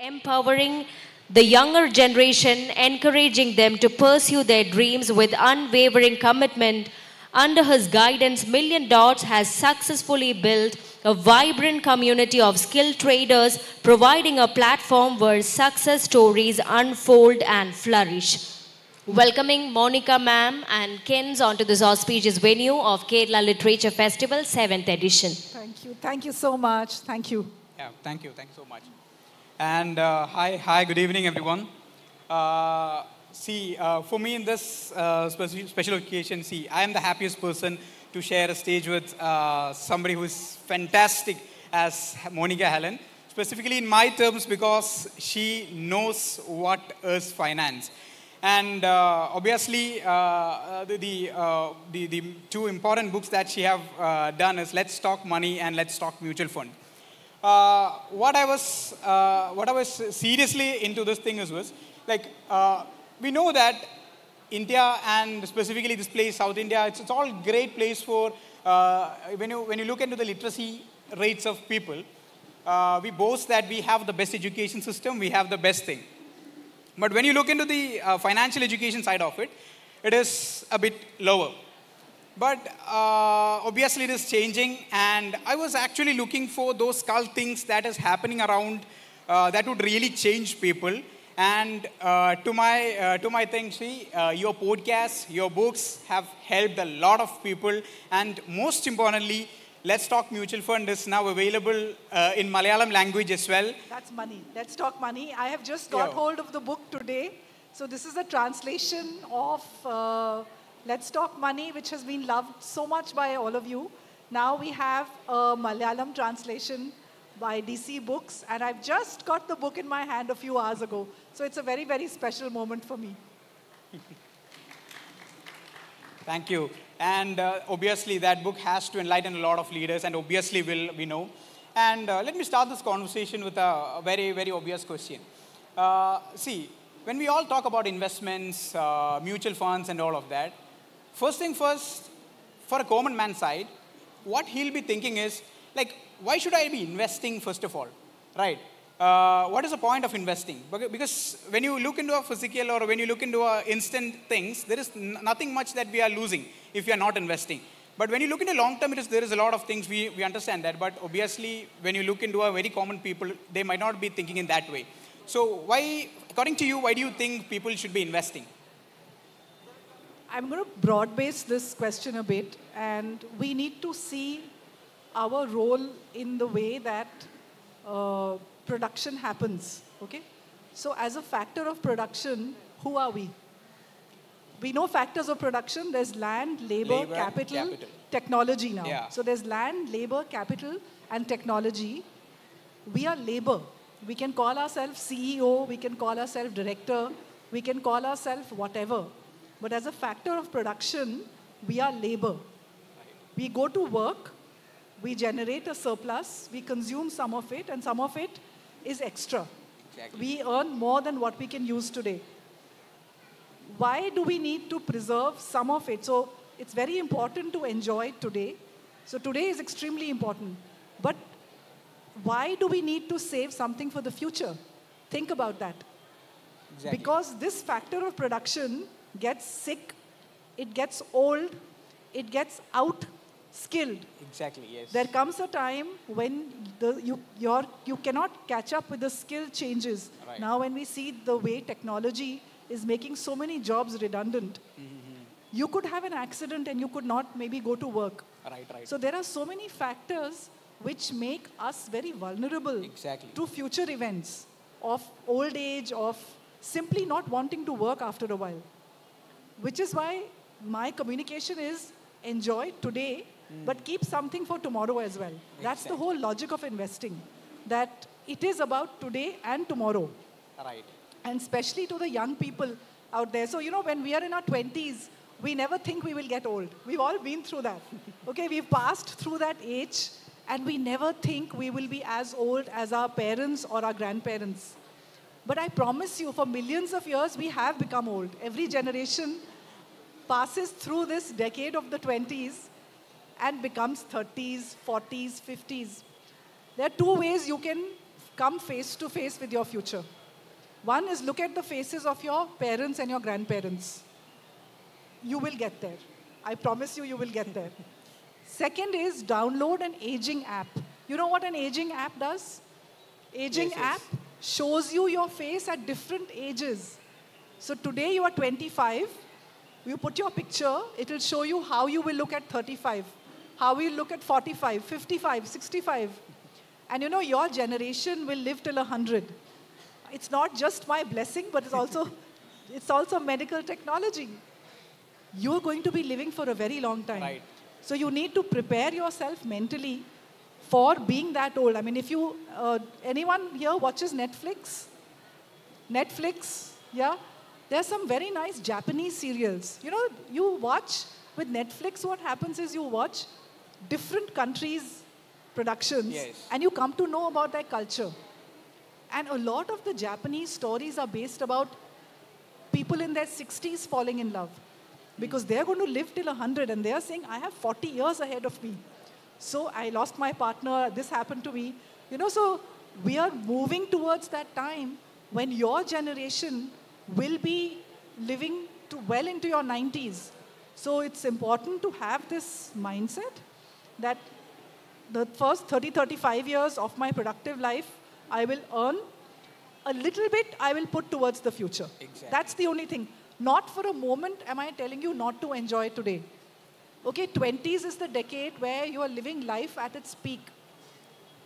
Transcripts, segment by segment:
empowering the younger generation, encouraging them to pursue their dreams with unwavering commitment. Under his guidance, Million Dots has successfully built a vibrant community of skilled traders, providing a platform where success stories unfold and flourish. Welcoming Monika ma'am and Kenz onto this auspicious venue of Kerala Literature Festival 7th edition. Thank you. Thank you so much. Thank you. Yeah, thank you. Thank you so much. And uh, hi, hi, good evening, everyone. Uh, see, uh, for me in this uh, special, special occasion, see, I am the happiest person to share a stage with uh, somebody who is fantastic as Monika Halan, specifically in my terms because she knows what is finance. And uh, obviously, the, the, the, the two important books that she have done is Let's Talk Money and Let's Talk Mutual Fund. Uh, what I was, uh, what I was seriously into this thing is was like uh, we know that India and specifically this place, South India, it's, it's all great place for uh, when you when you look into the literacy rates of people. Uh, we boast that we have the best education system, we have the best thing. But when you look into the uh, financial education side of it, it is a bit lower. But uh, obviously, it is changing, and I was actually looking for those cult things that is happening around uh, that would really change people. And uh, to my uh, to my thing, see, uh, your podcasts, your books have helped a lot of people, and most importantly, Let's Talk Mutual Fund is now available uh, in Malayalam language as well. That's money. Let's talk money. I have just got Yeah. hold of the book today. So this is a translation of uh, Let's Talk Money, which has been loved so much by all of you. Now we have a Malayalam translation by DC Books, and I've just got the book in my hand a few hours ago. So it's a very, very special moment for me. Thank you. And uh, obviously, that book has to enlighten a lot of leaders, and obviously, will we know. And uh, let me start this conversation with a, a very, very obvious question. Uh, see, when we all talk about investments, uh, mutual funds, and all of that, first thing first, for a common man side, what he'll be thinking is like, why should I be investing first of all, right? Uh, what is the point of investing? Because when you look into a physical or when you look into a instant things, there is nothing much that we are losing if you are not investing. But when you look into long term, is, there is a lot of things we, we understand that. But obviously, when you look into a very common people, they might not be thinking in that way. So why, according to you, why do you think people should be investing? I'm going to broad base this question a bit, and we need to see our role in the way that uh, production happens. Okay? So, as a factor of production, who are we? We know factors of production there's land, labor, Labor, capital, capital. technology now. Yeah. So, there's land, labor, capital, and technology. We are labor. We can call ourselves CEO, we can call ourselves director, we can call ourselves whatever. But as a factor of production, we are labor. We go to work, we generate a surplus, we consume some of it, and some of it is extra. Exactly. We earn more than what we can use today. Why do we need to preserve some of it? So it's very important to enjoy today. So today is extremely important. But why do we need to save something for the future? Think about that. Exactly. Because this factor of production gets sick, it gets old, it gets out skilled. exactly, yes. There comes a time when the, you, your, you cannot catch up with the skill changes. Right. Now, when we see the way technology is making so many jobs redundant, mm-hmm. you could have an accident and you could not maybe go to work. right, right. So, there are so many factors which make us very vulnerable Exactly. to future events of old age, of simply not wanting to work after a while. Which is why my communication is enjoy today, hmm. but keep something for tomorrow as well. That's the whole logic of investing. That it is about today and tomorrow right. and especially to the young people out there. So, you know, when we are in our 20s, we never think we will get old. We've all been through that. Okay, we've passed through that age, and we never think we will be as old as our parents or our grandparents. But I promise you, for millions of years, we have become old. Every generation passes through this decade of the 20s and becomes 30s, 40s, 50s. There are two ways you can come face to face with your future. One is look at the faces of your parents and your grandparents. You will get there. I promise you, you will get there. Second is download an aging app. You know what an aging app does? Aging Yes, yes. app shows you your face at different ages. So today you are 25. You put your picture, it will show you how you will look at 35, how you look at 45, 55, 65. And you know, your generation will live till 100. It's not just my blessing, but it's also, it's also medical technology. You're going to be living for a very long time. Right. So you need to prepare yourself mentally for being that old. I mean, if you, uh, anyone here watches Netflix? Netflix, yeah? There's some very nice Japanese serials. You know, you watch with Netflix, what happens is you watch different countries' productions Yes. and you come to know about their culture. And a lot of the Japanese stories are based about people in their 60s falling in love because they're going to live till 100 and they're saying, I have 40 years ahead of me. So I lost my partner, this happened to me. You know, so we are moving towards that time when your generation will be living to well into your 90s. So it's important to have this mindset that the first 30, 35 years of my productive life, I will earn a little bit, I will put towards the future. Exactly. That's the only thing. Not for a moment am I telling you not to enjoy today. Okay, 20s is the decade where you are living life at its peak.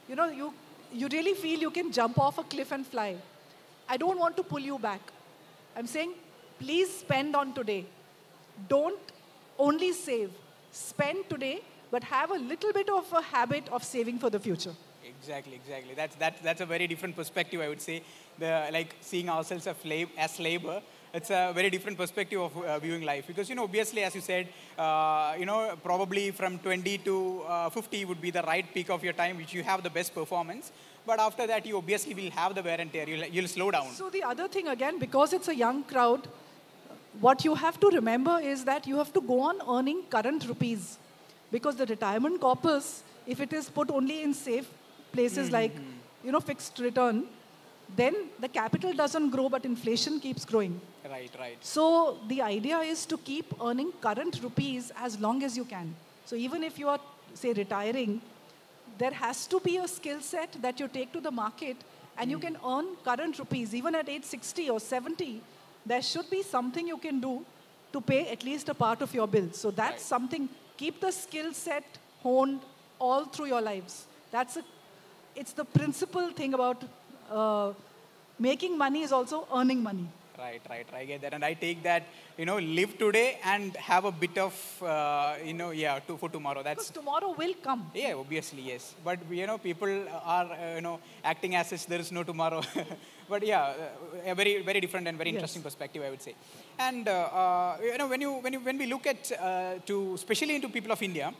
You know, you, you really feel you can jump off a cliff and fly. I don't want to pull you back. I'm saying, please spend on today. Don't only save. Spend today, but have a little bit of a habit of saving for the future. Exactly, exactly. That's, that's, that's a very different perspective, I would say. The, like seeing ourselves as, lab, as labor, it's a very different perspective of uh, viewing life. Because, you know, obviously, as you said, uh, you know, probably from 20 to uh, 50 would be the right peak of your time, which you have the best performance. But after that, you obviously will have the wear and tear. You'll, you'll slow down. So the other thing again, because it's a young crowd, what you have to remember is that you have to go on earning current rupees. Because the retirement corpus, if it is put only in safe places mm-hmm. like, you know, fixed return, then the capital doesn't grow, but inflation keeps growing. Right, right. So the idea is to keep earning current rupees as long as you can. So even if you are, say, retiring, there has to be a skill set that you take to the market and you can earn current rupees. Even at age 60 or 70, there should be something you can do to pay at least a part of your bills. So that's Right. something, keep the skill set honed all through your lives. That's a, it's the principal thing about uh, making money is also earning money. Right, right, I get that, and I take that. You know, live today and have a bit of, uh, you know, yeah, to, for tomorrow. That's Because tomorrow will come. yeah, obviously yes. But you know, people are uh, you know acting as if there is no tomorrow. but yeah, uh, a very very different and very Yes. interesting perspective, I would say. And uh, uh, you know, when you when you when we look at uh, to especially into people of India,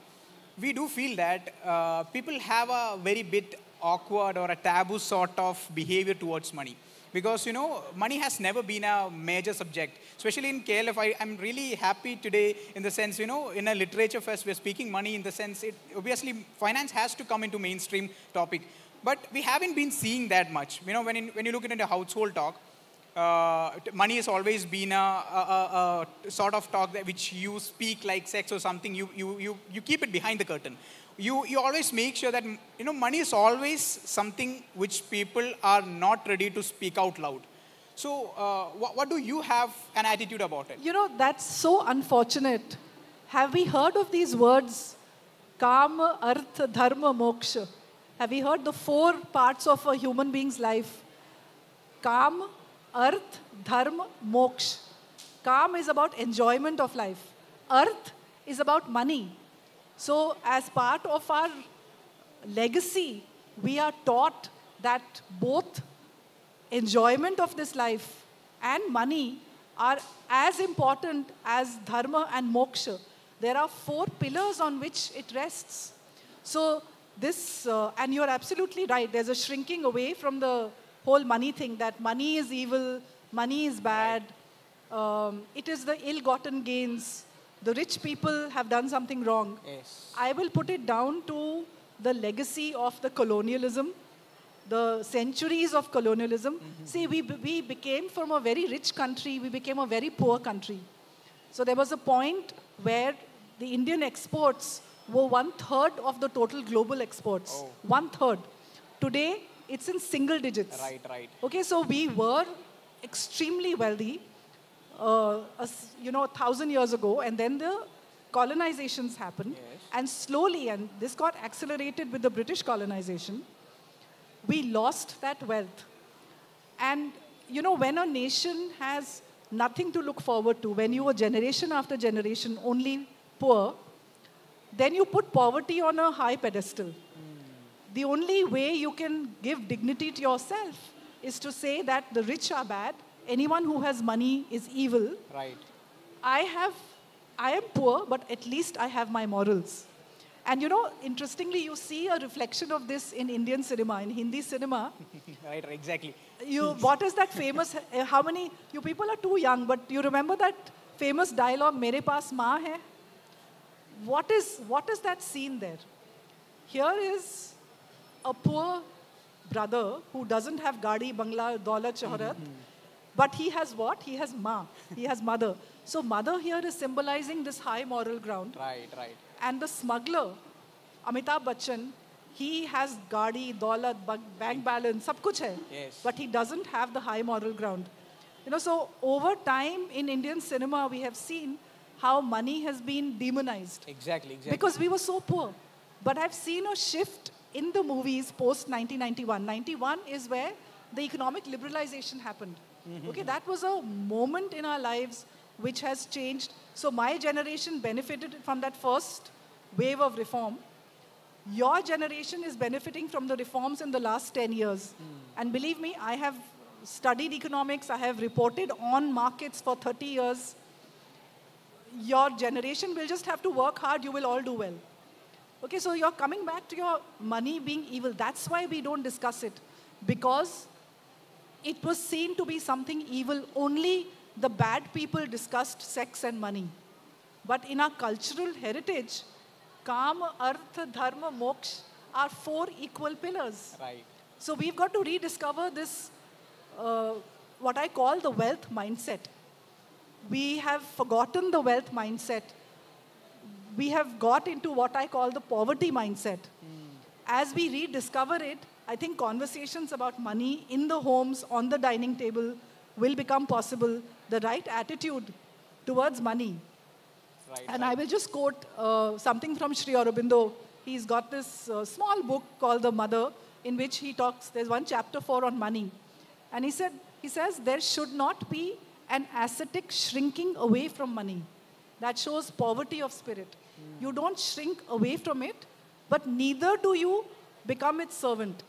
we do feel that uh, people have a very bit awkward or a taboo sort of behavior towards money because you know money has never been a major subject especially in klf I, i'm really happy today in the sense you know in a literature fest we're speaking money in the sense it obviously finance has to come into mainstream topic. But we haven't been seeing that much. You know when, in, when you look into household talk uh, money has always been a, a, a, a sort of talk that which you speak like sex or something you, you, you, you keep it behind the curtain you, you always make sure that you know money is always something which people are not ready to speak out loud so uh, what, what do you have an attitude about it You know, that's so unfortunate. Have we heard of these words? Kama, Artha, Dharma, Moksha. Have we heard the four parts of a human being's life? Kam, Arth, Dharma, Moksha. Kam is about enjoyment of life. Arth is about money. So, as part of our legacy, we are taught that both enjoyment of this life and money are as important as dharma and moksha. There are four pillars on which it rests. So, this, uh, and you're absolutely right, there's a shrinking away from the whole money thing that money is evil, money is bad, um, it is the ill gotten gains. The rich people have done something wrong. yes I will put it down to the legacy of the colonialism the centuries of colonialism. Mm-hmm. See, we, we became from a very rich country, we became a very poor country. So there was a point where the Indian exports were one third of the total global exports. Oh. One third. Today, it's in single digits. Right, right. Okay, so we were extremely wealthy, uh, as- you know, a thousand years ago, and then the colonizations happened, Yes. and slowly, and this got accelerated with the British colonization, we lost that wealth. And you know, when a nation has nothing to look forward to, when you are generation after generation only poor, then you put poverty on a high pedestal. The only way you can give dignity to yourself is to say that the rich are bad, anyone who has money is evil. Right. I have, I am poor, but at least I have my morals. And you know, interestingly, you see a reflection of this in Indian cinema, in Hindi cinema. right, exactly. You, what is that famous? How many? You people are too young, but you remember that famous dialogue, "Mere paas maa hai." What is what is that scene there? Here is a poor brother who doesn't have gadi, bangla, daulat, shohrat, mm-hmm. But he has what? He has ma. He has mother. So mother here is symbolizing this high moral ground. Right, right. And the smuggler, Amitabh Bachchan, he has gadi, daulat, bank balance, sab kuch hai. Yes. But he doesn't have the high moral ground. You know, so over time in Indian cinema, we have seen how money has been demonized Exactly, exactly. because we were so poor. But I've seen a shift in the movies post 1991. 91 is where the economic liberalization happened. Mm-hmm. Okay, that was a moment in our lives which has changed. So my generation benefited from that first wave of reform. Your generation is benefiting from the reforms in the last 10 years. Mm. And believe me, I have studied economics, I have reported on markets for 30 years. Your generation will just have to work hard, you will all do well. Okay, so you're coming back to your money being evil. That's why we don't discuss it. Because it was seen to be something evil. Only the bad people discussed sex and money. But in our cultural heritage, Kama, Artha, Dharma, Moksha are four equal pillars. Right. So we've got to rediscover this, uh, what I call the wealth mindset. We have forgotten the wealth mindset. We have got into what I call the poverty mindset. As we rediscover it, I think conversations about money in the homes, on the dining table, will become possible. The right attitude towards money. Right. And right. I will just quote uh, something from Sri Aurobindo. He's got this uh, small book called The Mother, in which he talks, there's one chapter four on money. And he said, he says, there should not be an ascetic shrinking away from money. That shows poverty of spirit. You don't shrink away from it, but neither do you become its servant.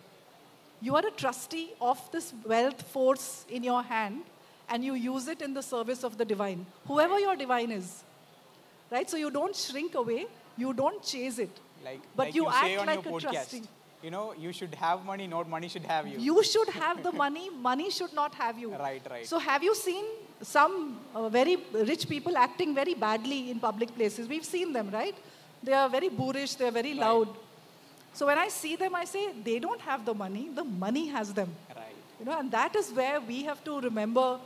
You are a trustee of this wealth force in your hand, and you use it in the service of the divine, whoever your divine is. Right? So you don't shrink away, you don't chase it. like, but like you you, act say on like your a podcast, trustee. you know, you should have money, not money should have you. You should have the money, money should not have you. Right, right. So, have you seen some uh, very rich people acting very badly in public places? We've seen them, right? They are very boorish, they are very loud. So, when I see them, I say, they don't have the money, the money has them. Right. You know, and that is where we have to remember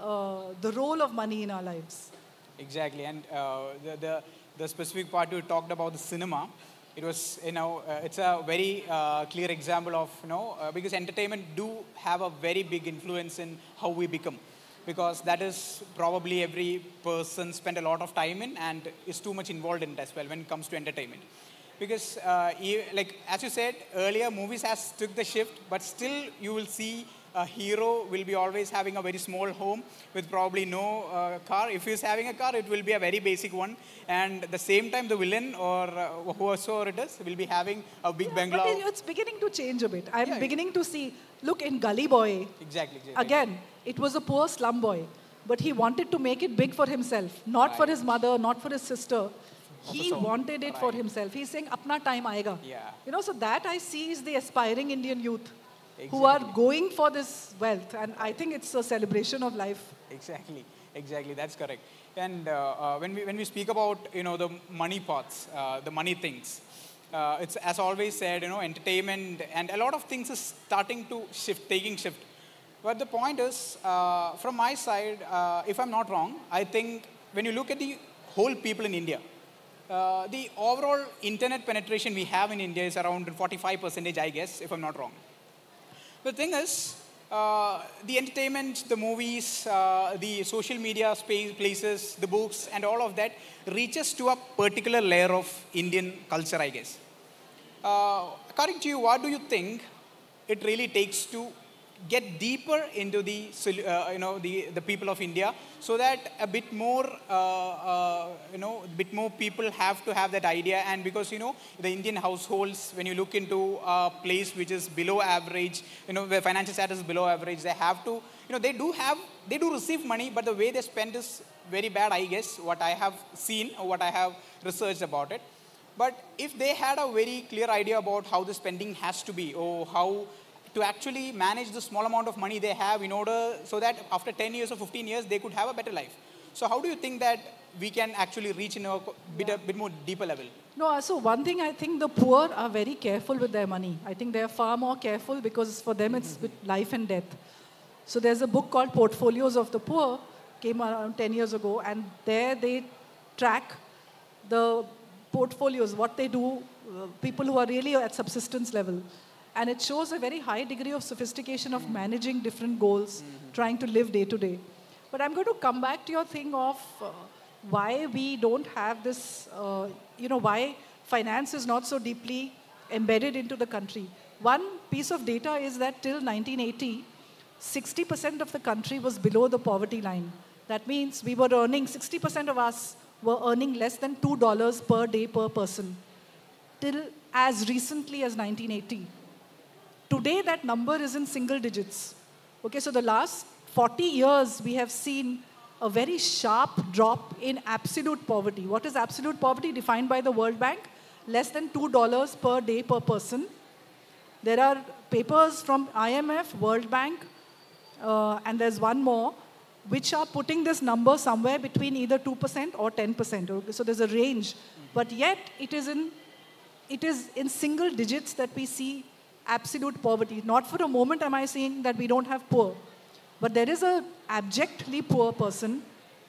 uh, the role of money in our lives. Exactly, and uh, the, the the specific part you talked about the cinema, it was you know uh, it's a very uh, clear example of you know uh, because entertainment do have a very big influence in how we become, because that is probably every person spend a lot of time in and is too much involved in it as well when it comes to entertainment. Because uh, e- like as you said earlier, movies has took the shift, but still you will see a hero will be always having a very small home with probably no uh, car. If he's having a car, it will be a very basic one. And the same time, the villain or uh, whoever it is will be having a big Yeah, bungalow. but it's beginning to change a bit. I'm Yeah, yeah. beginning to see, look, in Gully Boy, Exactly. exactly. Again, it was a poor slum boy, but he wanted to make it big for himself, not for his mother, not for his sister. He wanted it for himself. He's saying, "Apna time aega." Yeah. You know, so that I see is the aspiring Indian youth who are going for this wealth, and I think it's a celebration of life. Exactly, exactly. That's correct. And uh, uh, when we when we speak about you know the money parts, uh, the money things, uh, it's as always said, you know, entertainment and a lot of things is starting to shift, taking shift. But the point is, uh, from my side, uh, if I'm not wrong, I think when you look at the whole people in India, uh, the overall internet penetration we have in India is around 45 percentage, I guess, if I'm not wrong. The thing is, uh, the entertainment, the movies, uh, the social media space, places, the books, and all of that reaches to a particular layer of Indian culture, I guess. Uh, according to you, what do you think it really takes to get deeper into the, uh, you know, the, the people of India so that a bit more, uh, uh, you know, a bit more people have to have that idea. And because, you know, the Indian households, when you look into a place which is below average, you know, where financial status is below average, they have to, you know, they do have, they do receive money, but the way they spend is very bad, I guess, what I have seen or what I have researched about it. But if they had a very clear idea about how the spending has to be or how to actually manage the small amount of money they have in order so that after 10 years or 15 years they could have a better life. So how do you think that we can actually reach in a bit, a bit more deeper level? No, uh, so one thing I think the poor are very careful with their money. I think they're far more careful because for them it's with life and death. So there's a book called Portfolios of the Poor, came around 10 years ago, and there they track the portfolios, what they do, uh, people who are really at subsistence level. And it shows a very high degree of sophistication of managing different goals, mm-hmm. trying to live day to day. But I'm going to come back to your thing of uh, why we don't have this, uh, you know, why finance is not so deeply embedded into the country. One piece of data is that till 1980, 60% of the country was below the poverty line. That means we were earning, 60% of us were earning less than $2 per day per person. Till as recently as 1980. Today, that number is in single digits. Okay, so the last 40 years, we have seen a very sharp drop in absolute poverty. What is absolute poverty? Defined by the World Bank less than $2 per day per person. There are papers from IMF, World Bank, uh, and there's one more, which are putting this number somewhere between either 2% or 10%. Okay? So there's a range. But yet, it is, in, it is in single digits that we see absolute poverty. Not for a moment am I saying that we don't have poor, but there is a abjectly poor person.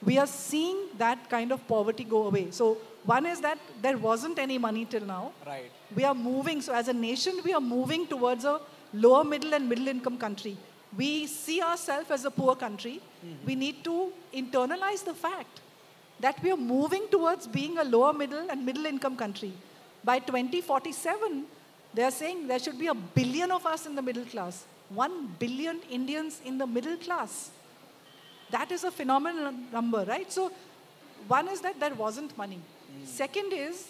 We are seeing that kind of poverty go away. So one is that there wasn't any money till now. Right. We are moving. So as a nation, we are moving towards a lower middle and middle income country. We see ourselves as a poor country. Mm-hmm. We need to internalize the fact that we are moving towards being a lower middle and middle income country. By 2047, they are saying there should be a billion of us in the middle class. One billion Indians in the middle class. That is a phenomenal number, right? So, one is that there wasn't money. Mm. Second is,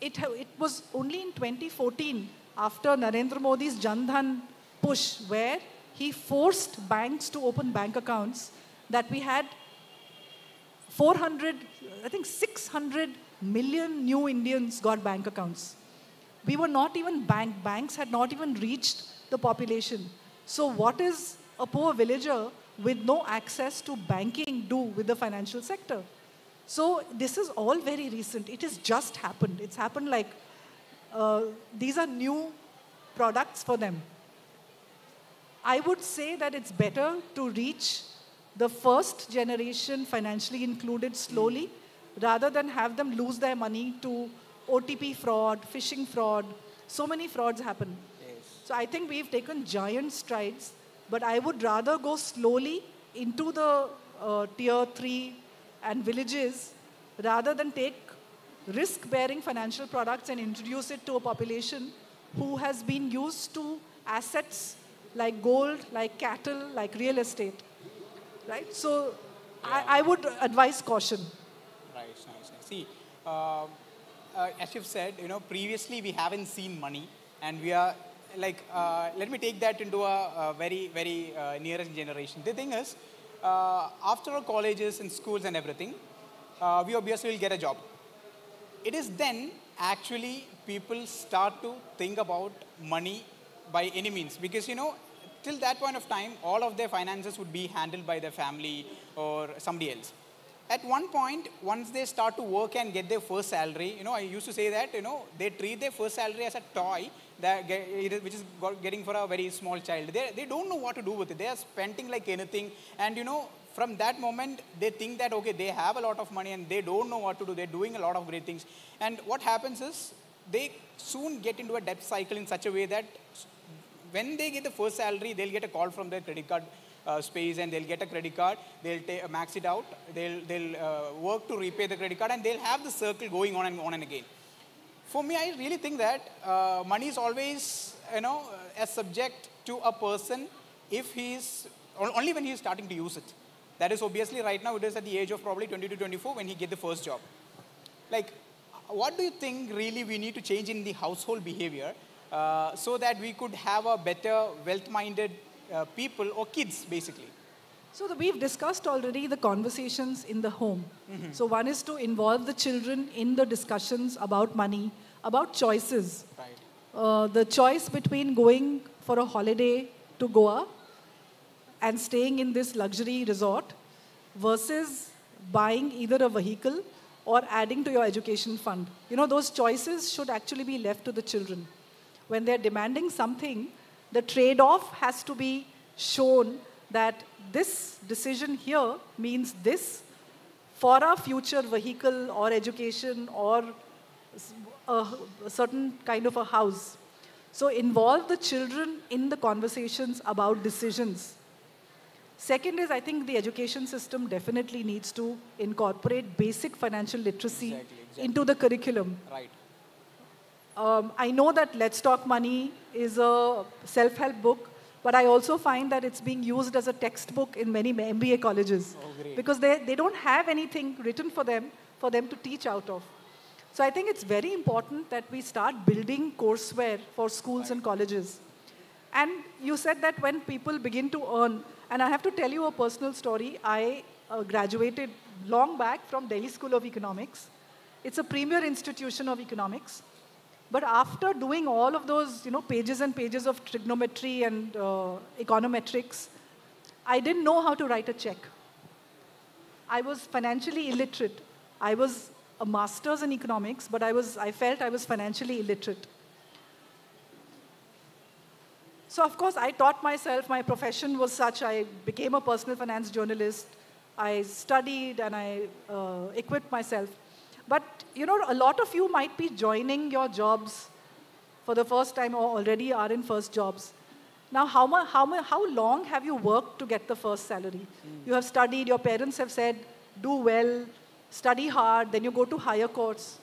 it, it was only in 2014, after Narendra Modi's Jandhan push, where he forced banks to open bank accounts, that we had 400, I think 600 million new Indians got bank accounts. We were not even bank. Banks had not even reached the population. So what is a poor villager with no access to banking do with the financial sector? So this is all very recent. It has just happened. It's happened like uh, these are new products for them. I would say that it's better to reach the first generation financially included slowly rather than have them lose their money to OTP fraud, phishing fraud, so many frauds happen. Yes. So I think we've taken giant strides, but I would rather go slowly into the uh, tier three and villages rather than take risk bearing financial products and introduce it to a population who has been used to assets like gold, like cattle, like real estate. Right? So yeah. I, I, would advise caution. Right, nice, nice. See, uh, uh, as you've said, you know, previously we haven't seen money, and we are like, uh, let me take that into a, a very, very uh, nearest generation. The thing is, uh, after our colleges and schools and everything, uh, we obviously will get a job. It is then actually people start to think about money by any means because you know till that point of time all of their finances would be handled by their family or somebody else at one point, once they start to work and get their first salary, you know, I used to say that, you know, they treat their first salary as a toy, that, ge- it is- which is getting for a very small child. They, they don't know what to do with it. They are spending like anything. And, you know, from that moment, they think that, okay, they have a lot of money and they don't know what to do. They're doing a lot of great things. And what happens is, they soon get into a debt cycle in such a way that when they get the first salary, they'll get a call from their credit card space and they'll get a credit card. They'll max it out. They'll, they'll uh, work to repay the credit card and they'll have the circle going on and on and again. For me, I really think that uh, money is always, you know, a subject to a person if he's, only when he's starting to use it. That is obviously right now, it is at the age of probably 20 to 24 when he get the first job. Like, what do you think really we need to change in the household behavior uh, so that we could have a better wealth-minded uh, people or kids, basically? So the, we've discussed already the conversations in the home. So one is to involve the children in the discussions about money, about choices. Right. Uh, the choice between going for a holiday to Goa and staying in this luxury resort versus buying either a vehicle or adding to your education fund. You know, those choices should actually be left to the children. When they're demanding something, the trade off has to be shown that this decision here means this for our future vehicle or education or a certain kind of a house. So involve the children in the conversations about decisions. Second is, I think the education system definitely needs to incorporate basic financial literacy Exactly, exactly. into the curriculum. Right. Um, I know that Let's Talk Money is a self help book, but I also find that it's being used as a textbook in many MBA colleges Oh, because they, they don't have anything written for them for them to teach out of. So I think it's very important that we start building courseware for schools and colleges. And you said that when people begin to earn, and I have to tell you a personal story. I uh, graduated long back from Delhi School of Economics. It's a premier institution of economics. But after doing all of those, you know, pages and pages of trigonometry and uh, econometrics, I didn't know how to write a check. I was financially illiterate. I was a master's in economics, but I, was, I felt I was financially illiterate. So, of course, I taught myself. My profession was such. I became a personal finance journalist. I studied and I uh, equipped myself. But, you know, a lot of you might be joining your jobs for the first time or already are in first jobs. Now, how, how, how long have you worked to get the first salary? Hmm. You have studied, your parents have said, do well, study hard, then you go to higher courts.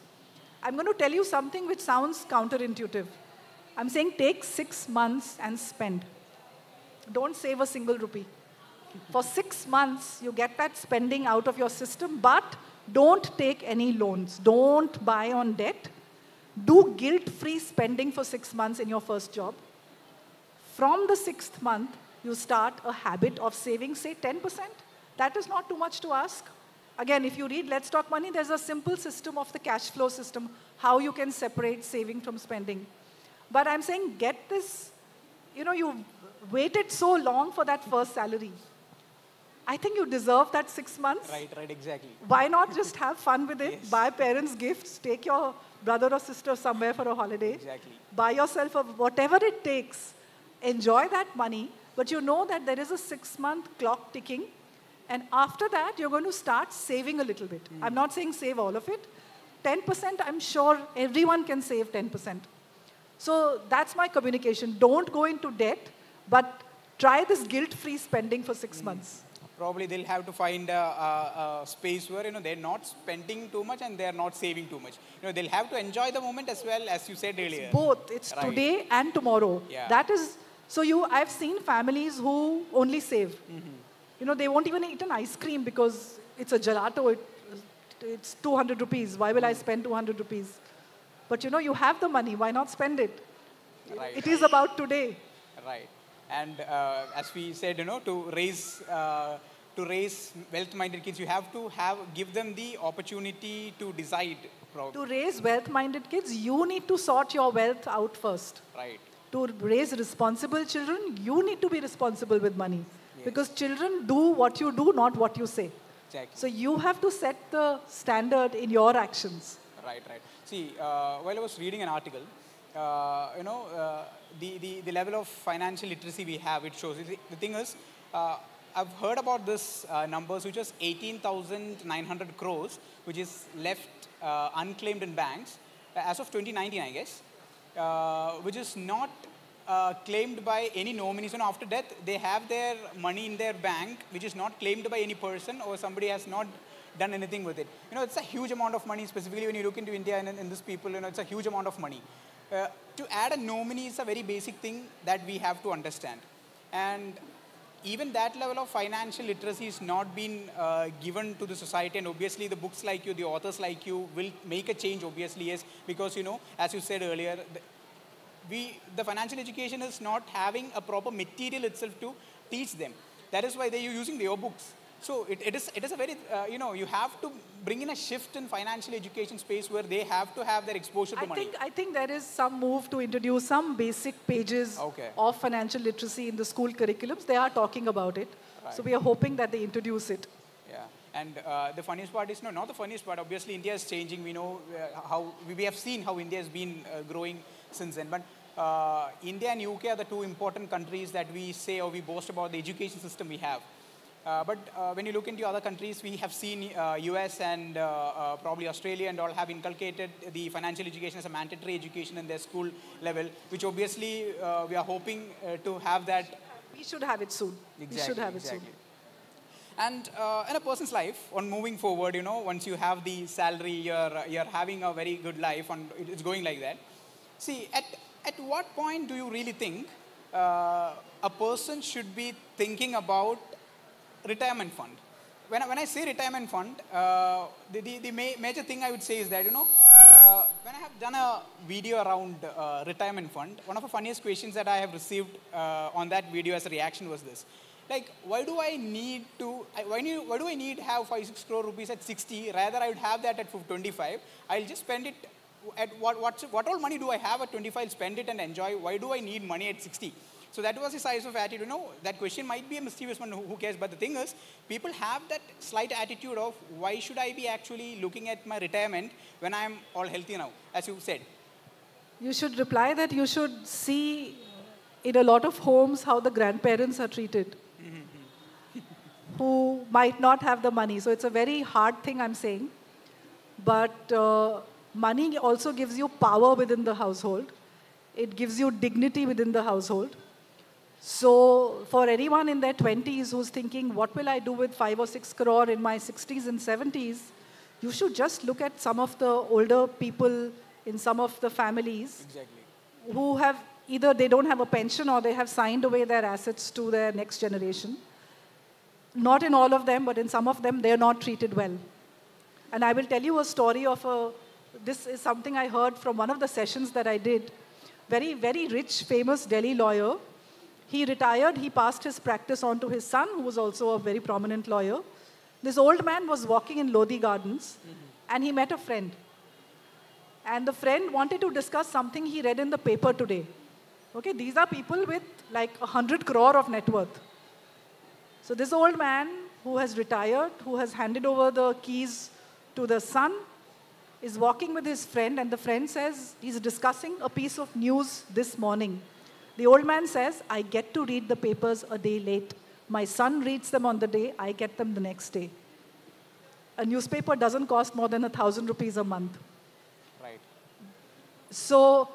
I'm going to tell you something which sounds counterintuitive. I'm saying take six months and spend. Don't save a single rupee. For six months, you get that spending out of your system, but don't take any loans. Don't buy on debt. Do guilt free spending for six months in your first job. From the sixth month, you start a habit of saving, say 10%. That is not too much to ask. Again, if you read Let's Talk Money, there's a simple system of the cash flow system, how you can separate saving from spending. But I'm saying get this, you know, you waited so long for that first salary. I think you deserve that six months. Right, right, exactly. Why not just have fun with it? Yes. Buy parents gifts, take your brother or sister somewhere for a holiday. Exactly. Buy yourself a, whatever it takes. Enjoy that money, but you know that there is a six month clock ticking. And after that, you're going to start saving a little bit. I'm not saying save all of it. 10%, I'm sure everyone can save 10%. So that's my communication. Don't go into debt, but try this guilt free spending for six mm. months. Probably they'll have to find a, a, a space where you know they're not spending too much and they're not saving too much. You know they'll have to enjoy the moment as well as you said earlier. both it's Right. today and tomorrow Yeah. that is so you i've seen families who only save Mm-hmm. you know they won't even eat an ice cream because it's a gelato it, it's 200 rupees why will i spend 200 rupees but you know you have the money why not spend it Right, it is about today Right. And uh, as we said, you know, to raise uh, to raise wealth-minded kids, you have to have give them the opportunity to decide. Pro- to raise wealth minded kids you need to sort your wealth out first right. to raise responsible children, you need to be responsible with money. Yes. Because children do what you do, not what you say. Exactly. So you have to set the standard in your actions. Right, right. See, uh, while I was reading an article, uh, you know, uh, the, the, the level of financial literacy we have, it shows. The, thing is, uh, I've heard about this uh, numbers, which was 18,900 crores, which is left uh, unclaimed in banks uh, as of 2019, I guess, uh, which is not uh, claimed by any nominees. Know, after death, they have their money in their bank, which is not claimed by any person or somebody has not done anything with it. You know, it's a huge amount of money, specifically when you look into India and in this people, you know, it's a huge amount of money. Uh, to add a nominee is a very basic thing that we have to understand. And even that level of financial literacy has not been uh, given to the society. And obviously the books like you the authors like you will make a change obviously yes because you know as you said earlier the, we the financial education is not having a proper material itself to teach them. That is why they are using your books so it, it is it is a very uh, you know you have to bring in a shift in financial education space where they have to have their exposure to I money think I think there is some move to introduce some basic pages Okay. of financial literacy in the school curriculums. They are talking about it. So we are hoping that they introduce it. Yeah, and uh, the funniest part is no, not the funniest part. Obviously, India is changing. We know uh, how we we have seen how India has been uh, growing since then. But uh, India and UK are the two important countries that we say or we boast about the education system we have. Uh, but uh, when you look into other countries, we have seen uh, US and uh, uh, probably Australia and all have inculcated the financial education as a mandatory education in their school level, which obviously uh, we are hoping uh, to have that We should have it soon. we should have it soon. And uh, in a person's life, on moving forward, you know, once you have the salary, you're, you're having a very good life, and it's going like that. See, at, at what point do you really think uh, a person should be thinking about retirement fund? When I, when I say retirement fund, uh, the, the, the ma- major thing I would say is that, you know, uh, when I have done a video around uh, retirement fund, one of the funniest questions that I have received uh, on that video as a reaction was this. Like, why do I need to, why, need, why do I need to have 5, 6 crore rupees at 60? Rather, I would have that at 25. I'll just spend it at what, what's, what all money do I have at 25? I'll spend it and enjoy. Why do I need money at 60? So that was the size of attitude. You know, that question might be a mischievous one, who who cares? But the thing is, people have that slight attitude of why should I be actually looking at my retirement when I'm all healthy now, as you said. You should reply that you should see in a lot of homes how the grandparents are treated who might not have the money. So it's a very hard thing I'm saying. But uh, money also gives you power within the household, it gives you dignity within the household. So, for anyone in their 20s who's thinking, what will I do with 5 or 6 crore in my 60s and 70s? You should just look at some of the older people in some of the families Exactly. who have either they don't have a pension or they have signed away their assets to their next generation. Not in all of them, but in some of them, they're not treated well. And I will tell you a story of a, this is something I heard from one of the sessions that I did. Very, very rich, famous Delhi lawyer. He retired, he passed his practice on to his son, who was also a very prominent lawyer. This old man was walking in Lodi Gardens mm-hmm. and he met a friend. And the friend wanted to discuss something he read in the paper today. Okay, these are people with like a hundred crore of net worth. So this old man who has retired, who has handed over the keys to the son, is walking with his friend, and the friend says he's discussing a piece of news this morning. The old man says, I get to read the papers a day late. My son reads them on the day, I get them the next day. A newspaper doesn't cost more than a thousand rupees a month. Right. So,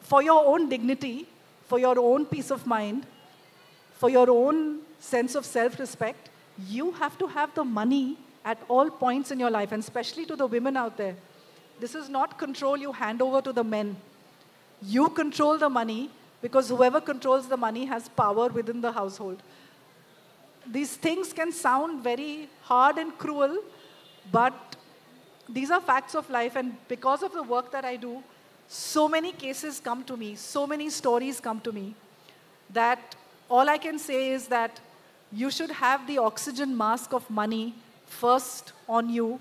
for your own dignity, for your own peace of mind, for your own sense of self respect, you have to have the money at all points in your life, and especially to the women out there. This is not control you hand over to the men. You control the money because whoever controls the money has power within the household. These things can sound very hard and cruel, but these are facts of life. And because of the work that i do so many cases come to me so many stories come to me that all i can say is that you should have the oxygen mask of money first on you.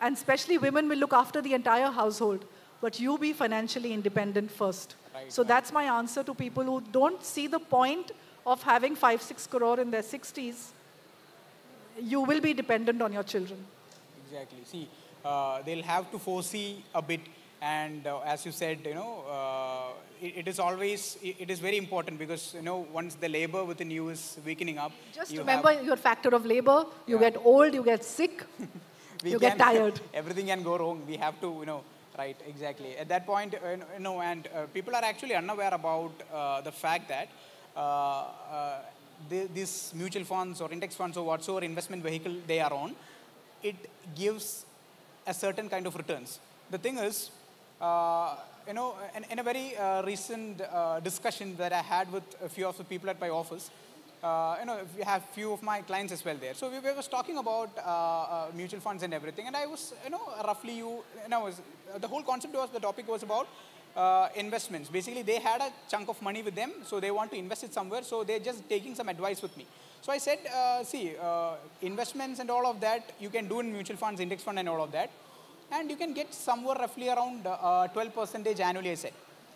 And especially women will look after the entire household but you be financially independent first Right, so that's my answer to people who don't see the point of having 5 6 crore in their 60s you will be dependent on your children. Exactly. See, uh, they'll have to foresee a bit, and uh, as you said, you know, uh, it, it is always it, it is very important because you know once the labor within you is weakening up, Just you remember your factor of labor. You Yeah. get old, you get sick, you get tired. everything can go wrong. We have to, you know, right? Exactly. At that point, uh, you know, and uh, people are actually unaware about uh, the fact that uh, uh, the, these mutual funds or index funds or whatsoever investment vehicle they are on, it gives a certain kind of returns. The thing is, uh, you know, in, in a very recent discussion that I had with a few of the people at my office, uh, you know, we have few of my clients as well there. So we, were was talking about uh, uh, mutual funds and everything, and I was, you know, roughly you, you know, was, the whole concept was the topic was about uh, investments. Basically, they had a chunk of money with them, so they want to invest it somewhere. So they're just taking some advice with me. So I said, uh, see, uh, investments and all of that you can do in mutual funds, index fund, and all of that, and you can get somewhere roughly around uh, 12 percentage annually. I said.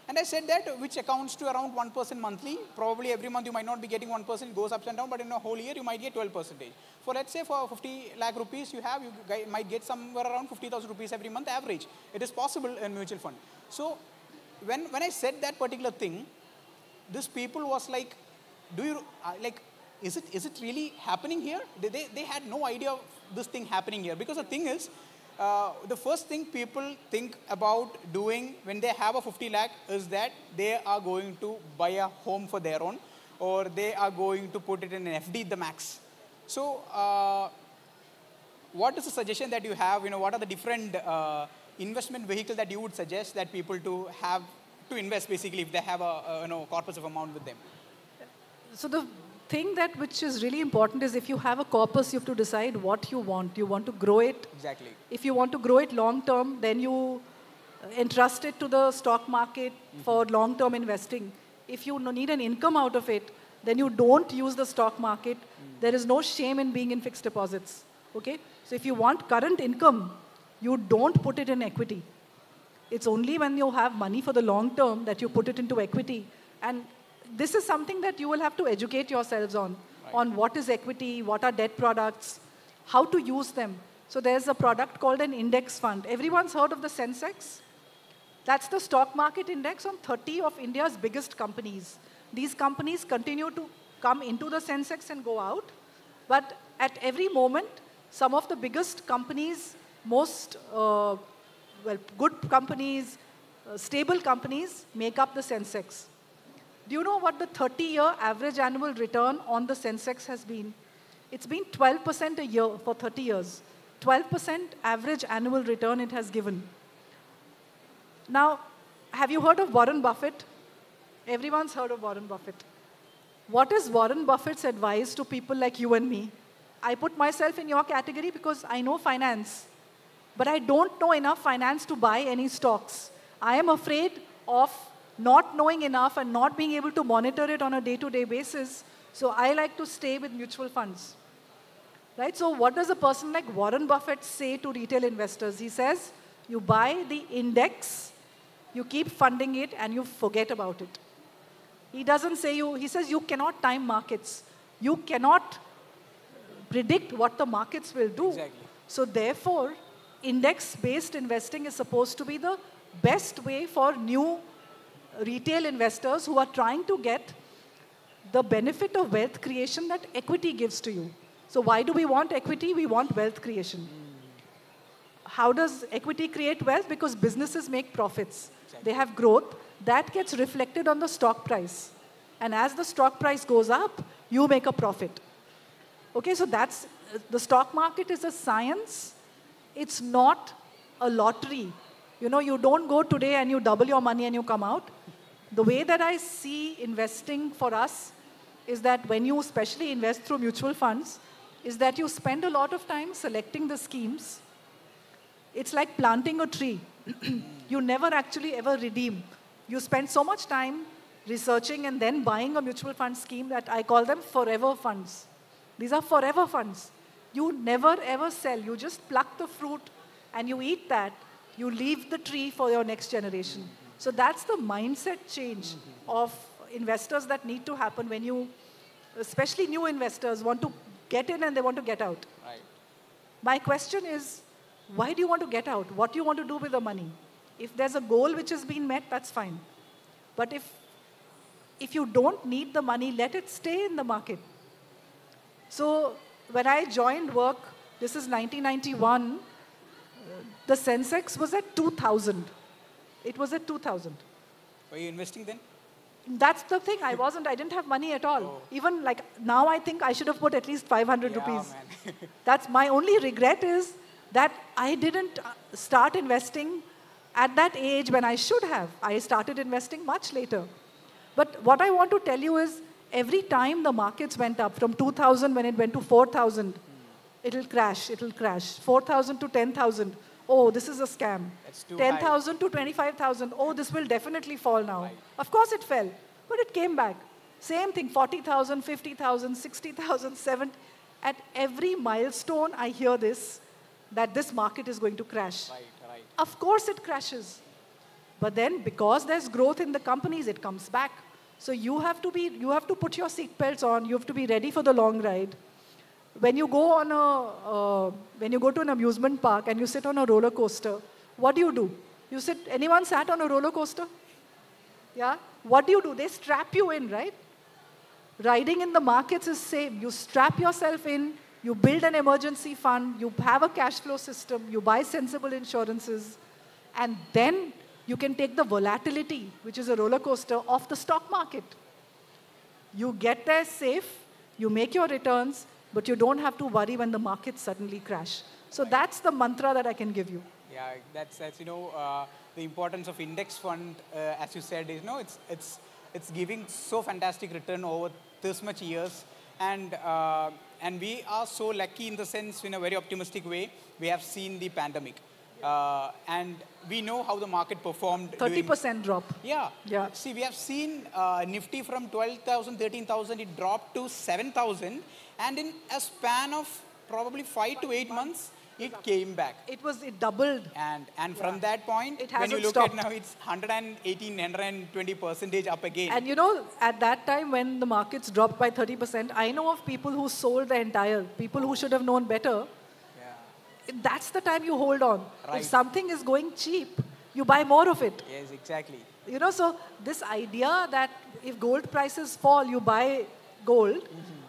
And I said that which accounts to around 1% monthly. Probably every month you might not be getting 1%, it goes up and down, but in a whole year you might get 12 percentage. For let's say for 50 lakh rupees you have, you might get somewhere around 50,000 rupees every month average. It is possible in mutual fund. So when, when I said that particular thing, this people was like, do you, uh, like, is it, is it really happening here? They, they, they had no idea of this thing happening here. Because the thing is, uh, the first thing people think about doing when they have a 50 lakh is that they are going to buy a home for their own or they are going to put it in an FD the max. So, uh, what is the suggestion that you have? You know, what are the different uh, investment vehicle that you would suggest that people to have to invest basically if they have a, a you know corpus of amount with them? So the thing that which is really important is if you have a corpus, you have to decide what you want. You want to grow it. Exactly. If you want to grow it long term, then you uh, entrust it to the stock market for long term investing. If you need an income out of it, then you don't use the stock market. There is no shame in being in fixed deposits. Okay? So if you want current income, you don't put it in equity. It's only when you have money for the long term that you put it into equity. And this is something that you will have to educate yourselves on on what is equity, what are debt products, how to use them. So there's a product called an index fund. Everyone's heard of the Sensex? That's the stock market index on 30 of India's biggest companies. These companies continue to come into the Sensex and go out, but at every moment, some of the biggest companies, most uh, well, good companies, uh, stable companies make up the Sensex. Do you know what the 30 year average annual return on the Sensex has been? It's been 12% a year for 30 years. 12% average annual return it has given. Now, have you heard of Warren Buffett? Everyone's heard of Warren Buffett. What is Warren Buffett's advice to people like you and me? I put myself in your category because I know finance, but I don't know enough finance to buy any stocks. I am afraid of not knowing enough and not being able to monitor it on a day to day basis, so I like to stay with mutual funds. Right? So, what does a person like Warren Buffett say to retail investors? He says, You buy the index, you keep funding it, and you forget about it. He doesn't say you, he says you cannot time markets. You cannot predict what the markets will do. Exactly. So, therefore, index based investing is supposed to be the best way for new retail investors who are trying to get the benefit of wealth creation that equity gives to you. So, why do we want equity? We want wealth creation. How does equity create wealth? Because businesses make profits, they have growth that gets reflected on the stock price. And as the stock price goes up, you make a profit. Okay, so that's the stock market is a science. It's not a lottery. You know, you don't go today and you double your money and you come out. The way that I see investing for us is that when you especially invest through mutual funds, is that you spend a lot of time selecting the schemes. It's like planting a tree. you never actually ever redeem. You spend so much time researching and then buying a mutual fund scheme that I call them forever funds. These are forever funds. You never ever sell. You just pluck the fruit and you eat that. You leave the tree for your next generation. So that's the mindset change of investors that need to happen when you, especially new investors, want to get in and they want to get out. Right. My question is, why do you want to get out? What do you want to do with the money? If there's a goal which has been met, that's fine. But if, if you don't need the money, let it stay in the market. So when I joined work, this is 1991, the Sensex was at 2000. It was at 2000. Were you investing then? That's the thing. I wasn't. I didn't have money at all. Even like now, I think I should have put at least 500 Yeah, rupees. That's my only regret is that I didn't uh, start investing at that age when I should have. I started investing much later. But what I want to tell you is every time the markets went up from 2000 when it went to 4000, it'll crash, it'll crash. 4000 to 10,000. Oh, this is a scam. That's too high. 10,000 to 25,000. Oh, this will definitely fall now. Right. Of course it fell, but it came back. Same thing 40,000, 50,000, 60,000, 70. At every milestone, I hear this that this market is going to crash. Right, right. Of course, it crashes. But then, because there's growth in the companies, it comes back. So you have to be, you have to put your seatbelts on. You have to be ready for the long ride. When you go on a, uh, when you go to an amusement park and you sit on a roller coaster, what do you do? You sit. Anyone sat on a roller coaster? Yeah. What do you do? They strap you in, right? Riding in the markets is same. You strap yourself in, you build an emergency fund, you have a cash flow system, you buy sensible insurances, and then you can take the volatility, which is a roller coaster, off the stock market. You get there safe, you make your returns, but you don't have to worry when the markets suddenly crash. So that's the mantra that I can give you. Yeah, that's, that's you know, uh, the importance of index fund, uh, as you said, is, you know, it's, it's, it's giving so fantastic return over this much years. And, uh, and we are so lucky in the sense, in a very optimistic way, we have seen the pandemic. Uh, and we know how the market performed. 30% drop. Yeah. Yeah. See, we have seen uh, Nifty from 12,000, 13,000, it dropped to 7,000. And in a span of probably five to eight months, it came back. It was, it doubled. And, and from that point, It when you look stopped. at now, it's 118, 120 percentage up again. And you know, at that time when the markets dropped by 30%, I know of people who sold the entire, people who should have known better. That's the time you hold on. Right. If something is going cheap, you buy more of it. Yes, exactly. You know, so this idea that if gold prices fall, you buy gold, mm-hmm.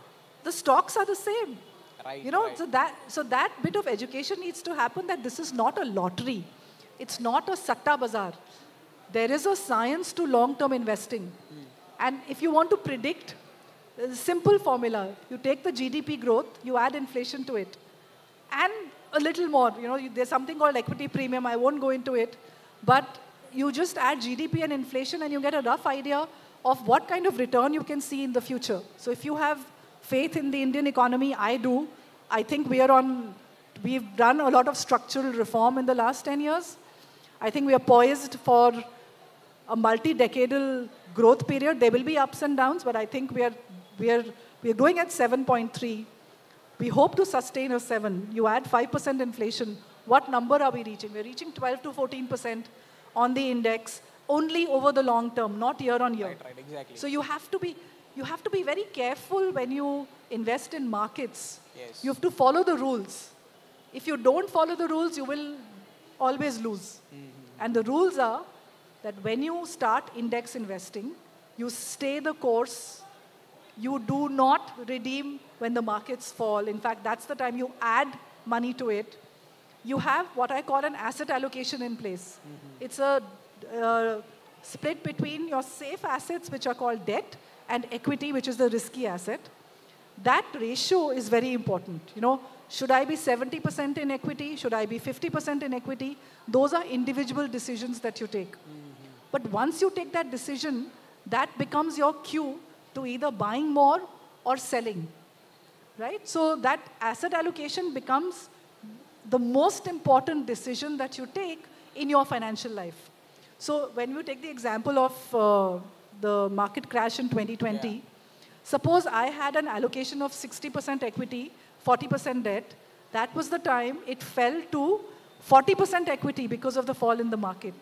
the stocks are the same. Right. You know, right. so that so that bit of education needs to happen that this is not a lottery. It's not a satta bazaar. There is a science to long-term investing. Hmm. And if you want to predict, there's a simple formula. You take the GDP growth, you add inflation to it. And a little more. You know, there's something called equity premium. I won't go into it. But you just add GDP and inflation and you get a rough idea of what kind of return you can see in the future. So if you have faith in the Indian economy, I do. I think we are on, we've done a lot of structural reform in the last 10 years. I think we are poised for a multi-decadal growth period. There will be ups and downs, but I think we are, we are, we are going at 7.3. We hope to sustain a 7. You add 5% inflation. What number are we reaching? We're reaching 12 to 14% on the index only over the long term, not year on year. Right, right, exactly. So you have to be you have to be very careful when you invest in markets. Yes. You have to follow the rules. If you don't follow the rules, you will always lose. Mm-hmm. And the rules are that when you start index investing, you stay the course. You do not redeem when the markets fall. In fact, that's the time you add money to it. You have what I call an asset allocation in place. It's a uh, split between your safe assets, which are called debt, and equity, which is the risky asset. That ratio is very important. You know, should I be 70% in equity? Should I be 50% in equity? Those are individual decisions that you take. But once you take that decision, that becomes your cue to either buying more or selling. Right? So that asset allocation becomes the most important decision that you take in your financial life. So when you take the example of uh, the market crash in 2020, Yeah. suppose I had an allocation of 60% equity, 40% debt, that was the time it fell to 40% equity because of the fall in the market.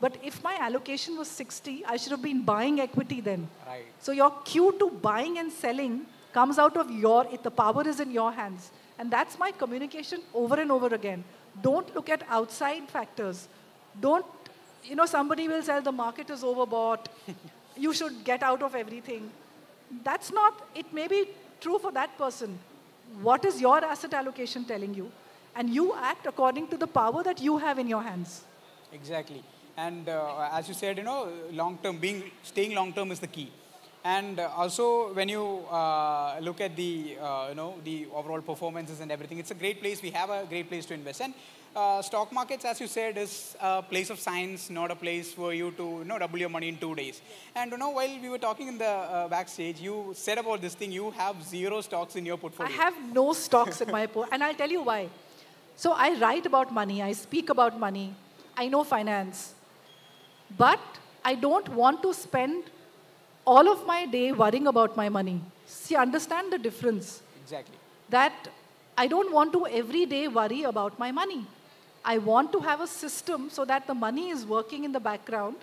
But if my allocation was 60, I should have been buying equity then. Right. So your cue to buying and selling comes out of your, it, the power is in your hands. And that's my communication over and over again. Don't look at outside factors. Don't, you know, somebody will say the market is overbought. you should get out of everything. That's not, it may be true for that person. What is your asset allocation telling you? And you act according to the power that you have in your hands. Exactly. And uh, as you said, you know, long term, being staying long term is the key. And also, when you uh, look at the, uh, you know, the overall performances and everything, it's a great place. We have a great place to invest. And uh, stock markets, as you said, is a place of science, not a place for you to, you know, double your money in two days. And you know, while we were talking in the uh, backstage, you said about this thing. You have zero stocks in your portfolio. I have no stocks in my portfolio, and I'll tell you why. So I write about money, I speak about money, I know finance, but I don't want to spend all of my day worrying about my money. See, understand the difference. Exactly. That I don't want to every day worry about my money. I want to have a system so that the money is working in the background.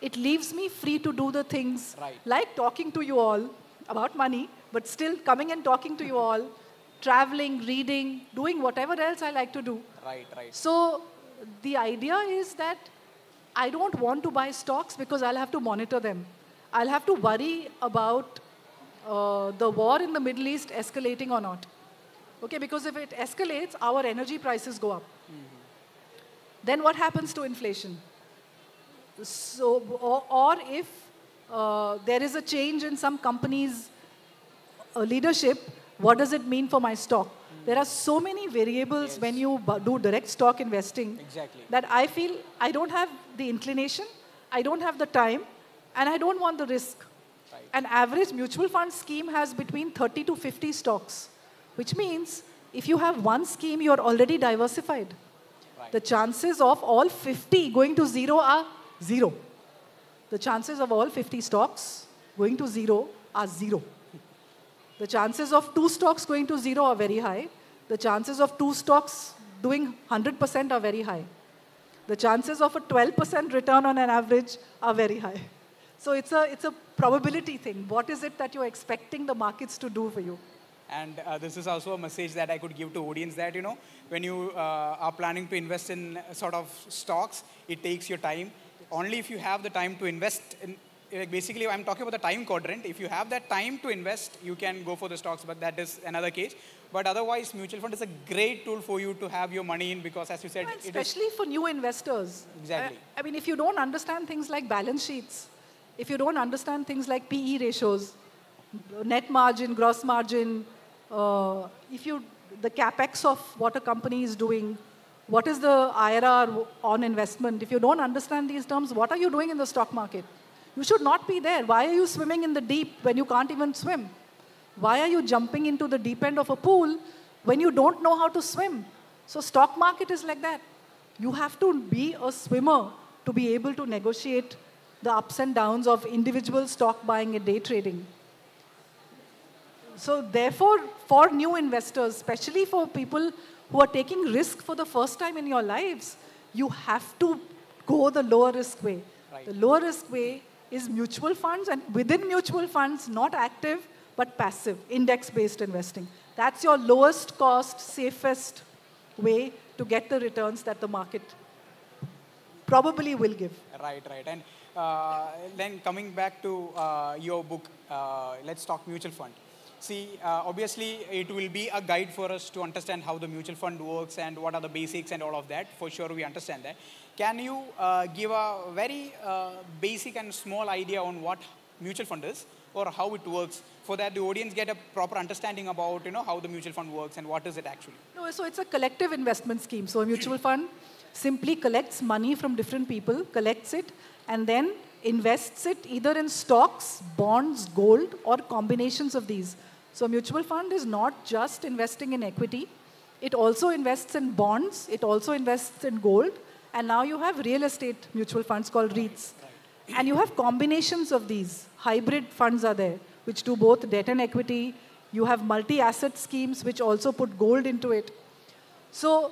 It leaves me free to do the things Right. like talking to you all about money, but still coming and talking to you all, traveling, reading, doing whatever else I like to do. Right, right. So the idea is that I don't want to buy stocks because I'll have to monitor them. I'll have to worry about uh, the war in the Middle East escalating or not. Okay, because if it escalates, our energy prices go up. Then what happens to inflation? So, or, or if uh, there is a change in some company's uh, leadership, what does it mean for my stock? There are so many variables when you do direct stock investing Exactly. that I feel I don't have the inclination, I don't have the time, and I don't want the risk. Right. An average mutual fund scheme has between 30 to 50 stocks, which means if you have one scheme, you're already diversified. Right. The chances of all 50 going to zero are zero. The chances of all 50 stocks going to zero are zero. The chances of two stocks going to zero are very high. The chances of two stocks doing 100% are very high. The chances of a 12% return on an average are very high. So it's a, it's a probability thing. What is it that you're expecting the markets to do for you? And uh, this is also a message that I could give to audience that, you know, when you uh, are planning to invest in sort of stocks, it takes your time. Only if you have the time to invest in, like basically I'm talking about the time quadrant. If you have that time to invest, you can go for the stocks, but that is another case. But otherwise, mutual fund is a great tool for you to have your money in because as you said, is, especially for new investors. Exactly. I, I mean, if you don't understand things like balance sheets, if you don't understand things like PE ratios, net margin, gross margin, uh, if you the capex of what a company is doing, what is the IRR on investment? If you don't understand these terms, what are you doing in the stock market? You should not be there. Why are you swimming in the deep when you can't even swim? Why are you jumping into the deep end of a pool when you don't know how to swim? So stock market is like that. You have to be a swimmer to be able to negotiate the ups and downs of individual stock buying and day trading. So therefore, for new investors, especially for people who are taking risk for the first time in your lives, you have to go the lower risk way. Right. The lower risk way is mutual funds, and within mutual funds, not active but passive, index-based investing. That's your lowest cost, safest way to get the returns that the market probably will give. Right, right. And uh, then coming back to uh, your book, uh, let's talk mutual fund. See, uh, obviously, it will be a guide for us to understand how the mutual fund works and what are the basics and all of that. For sure, we understand that. Can you uh, give a very uh, basic and small idea on what mutual fund is or how it works, for that the audience get a proper understanding about you know how the mutual fund works and what is it actually? No, so it's a collective investment scheme. So a mutual fund simply collects money from different people, collects it, and then invests it either in stocks, bonds, gold, or combinations of these. So a mutual fund is not just investing in equity. It also invests in bonds. It also invests in gold. And now you have real estate mutual funds called REITs. And you have combinations of these. Hybrid funds are there, which do both debt and equity. You have multi asset schemes, which also put gold into it. So